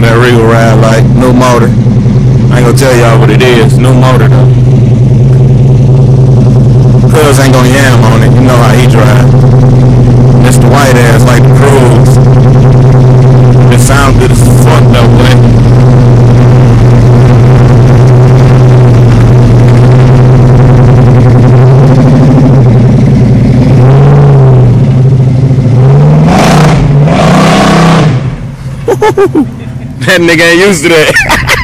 know that Regal ride like new motor. I ain't gonna tell y'all what it is, new motor though. Cuz ain't gonna yam on it, you know how he drive. Mr. White ass like the cruise. It sound good as fuck though, boy. that nigga ain't used to that.